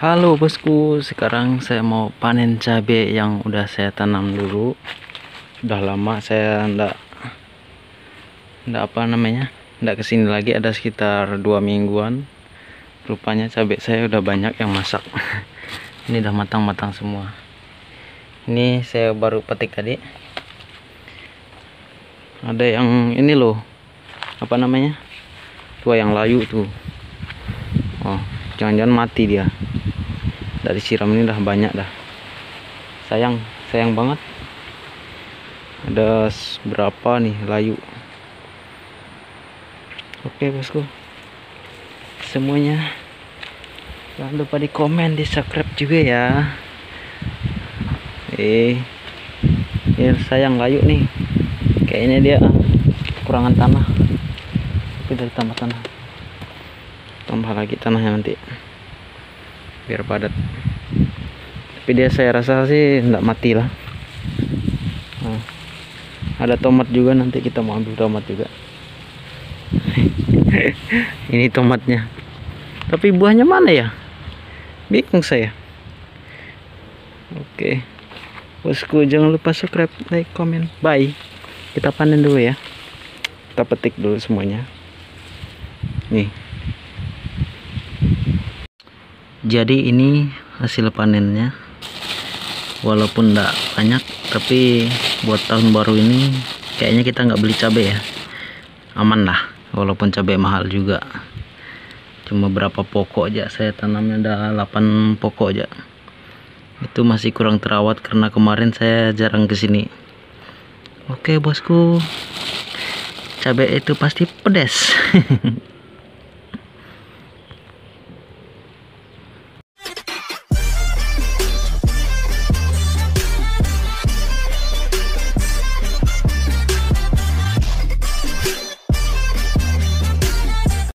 Halo bosku, sekarang saya mau panen cabai yang udah saya tanam dulu. Udah lama saya ndak ndak apa namanya, ndak ke sini lagi ada sekitar dua mingguan. Rupanya cabai saya udah banyak yang masak. Ini udah matang-matang semua. Ini saya baru petik tadi. Ada yang ini loh, apa namanya? Tua yang layu tuh. Oh, jangan-jangan mati dia dari siram ini udah banyak dah. Sayang sayang banget. Ada berapa nih layu? Oke bosku. Semuanya. Jangan lupa di komen di subscribe juga ya. Eh ya sayang layu nih. Kayaknya dia kekurangan tanah. Tapi dari tambah tanah. Tambah lagi tanahnya nanti biar padat. Tapi dia saya rasa sih tidak mati lah. Nah, ada tomat juga nanti kita mau ambil tomat juga. Ini tomatnya. Tapi buahnya mana ya? Bingung saya. Oke. Bosku jangan lupa subscribe like comment bye. Kita panen dulu ya. Kita petik dulu semuanya. Nih jadi ini hasil panennya. Walaupun tidak banyak tapi buat tahun baru ini kayaknya kita nggak beli cabai ya. Aman lah walaupun cabai mahal juga. Cuma berapa pokok aja saya tanamnya ada 8 pokok aja. Itu masih kurang terawat karena kemarin saya jarang ke sini oke bosku. Cabai itu pasti pedas